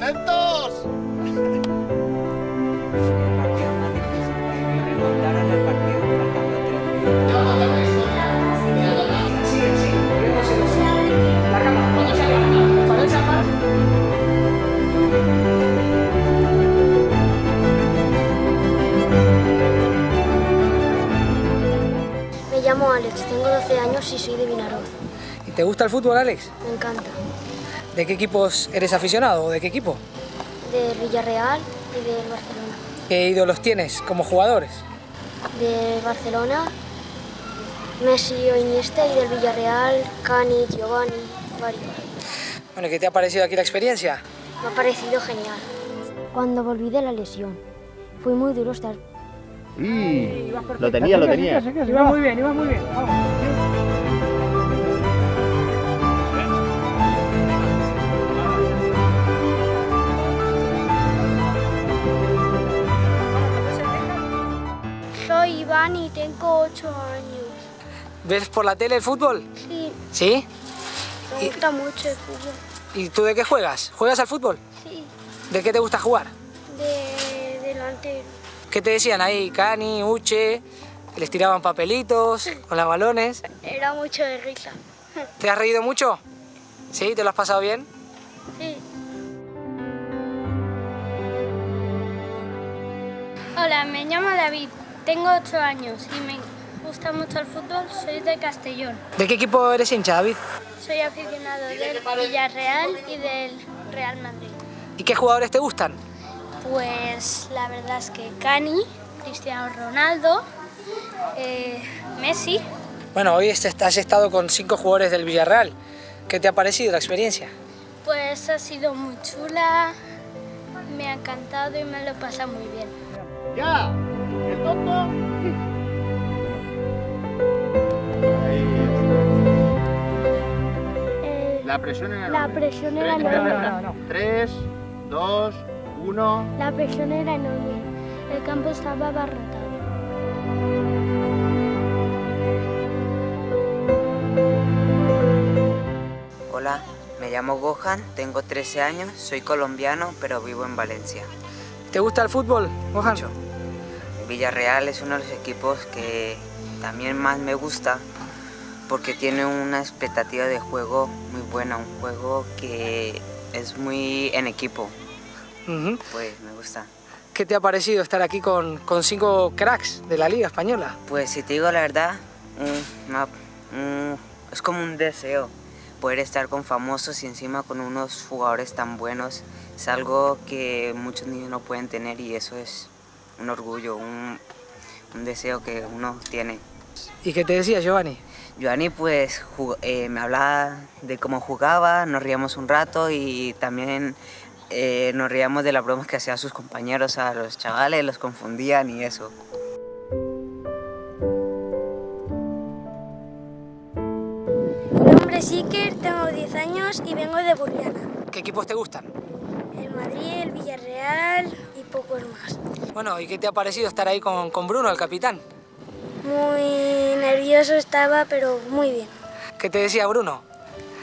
¡Atentos! Me llamo Alex, tengo 12 años y soy de Vinaroz. ¿Y te gusta el fútbol, Alex? Me encanta. ¿De qué equipos eres aficionado o de qué equipo? De Villarreal y del Barcelona. ¿Qué ídolos tienes como jugadores? De Barcelona, Messi o Iniesta y del Villarreal, Cani, Giovanni, varios. Bueno, ¿y ¿qué te ha parecido aquí la experiencia? Me ha parecido genial. Cuando volví de la lesión, fue muy duro estar Mm, lo tenía, lo tenía. Iba muy bien, iba muy bien. ¿Ves por la tele el fútbol? Sí, ¿Sí? me gusta mucho el fútbol. ¿Y tú de qué juegas? ¿Juegas al fútbol? Sí, ¿De qué te gusta jugar? de delantero. ¿Qué te decían ahí? Cani, Uche, les tiraban papelitos con los balones. Era mucho de risa. ¿Te has reído mucho? ¿Sí? ¿Te lo has pasado bien? Sí. Hola, me llamo David, tengo 8 años y me gusta mucho el fútbol, soy de Castellón. ¿De qué equipo eres hincha, David? Soy aficionado del Villarreal y del Real Madrid. ¿Y qué jugadores te gustan? Pues la verdad es que Cani, Cristiano Ronaldo, eh, Messi. Bueno, hoy has estado con cinco jugadores del Villarreal. ¿Qué te ha parecido la experiencia? Pues ha sido muy chula, me ha encantado y me lo he pasado muy bien. ¡Ya! La presión era La enorme. presión era enorme. espera, espera. Tres, dos, uno. La presión era enorme, el campo estaba abarrotado. Hola, me llamo Gohan, tengo 13 años, soy colombiano, pero vivo en Valencia. ¿Te gusta el fútbol, Mohan? Mucho. Villarreal es uno de los equipos que también más me gusta porque tiene una expectativa de juego muy buena, un juego que es muy en equipo, Ujú. pues me gusta. ¿Qué te ha parecido estar aquí con, con cinco cracks de la Liga Española? Pues si te digo la verdad, un- un- es como un deseo poder estar con famosos y encima con unos jugadores tan buenos. Es algo que muchos niños no pueden tener y eso es un orgullo, un, un deseo que uno tiene. ¿Y qué te decía Giovanni? Giovanni pues eh, me hablaba de cómo jugaba, nos reíamos un rato y también eh, nos reíamos de las bromas que hacían sus compañeros a los chavales, los confundían y eso. Mi nombre es Iker, tengo 10 años y vengo de Burriana. ¿Qué equipos te gustan? El Madrid, el Villarreal y pocos más. Bueno, ¿y qué te ha parecido estar ahí con, con Bruno, el capitán? Muy nervioso estaba, pero muy bien. ¿Qué te decía Bruno?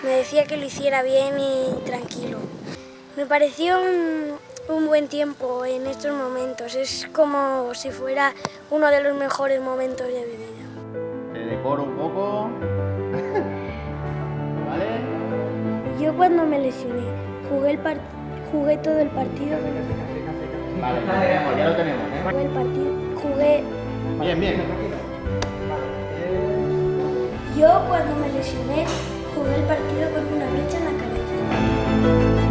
Me decía que lo hiciera bien y tranquilo. Me pareció un, un buen tiempo en estos momentos. Es como si fuera uno de los mejores momentos de mi vida. Te decoro un poco. ¿Vale? Yo cuando me lesioné, jugué, el part- jugué todo el partido. Vale, ya lo tenemos, ya lo tenemos. ¿eh? Jugué el partido, jugué... Bien, bien. Cuando me lesioné, jugué el partido con una flecha en la cabeza.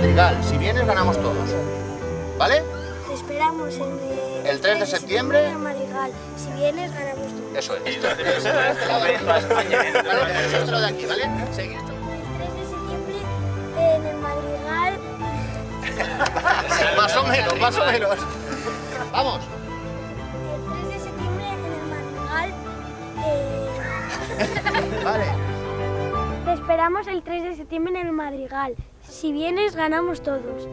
Legal, si vienes ganamos todos. ¿Vale? Te esperamos en el, El 3 de septiembre. en Madrigal. Si vienes, ganamos. Eso es. Esto, esto, esto, esto, esto de aquí, ¿vale? Seguid esto. El 3 de septiembre en el Madrigal. Más o menos, más o menos. Vamos. El 3 de septiembre en el Madrigal. eh, Vale. Te esperamos el 3 de septiembre en el Madrigal. Si vienes, ganamos todos.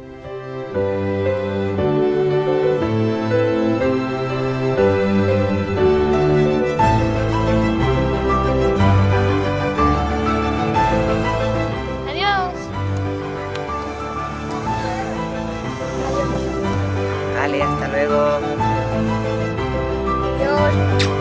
Bye.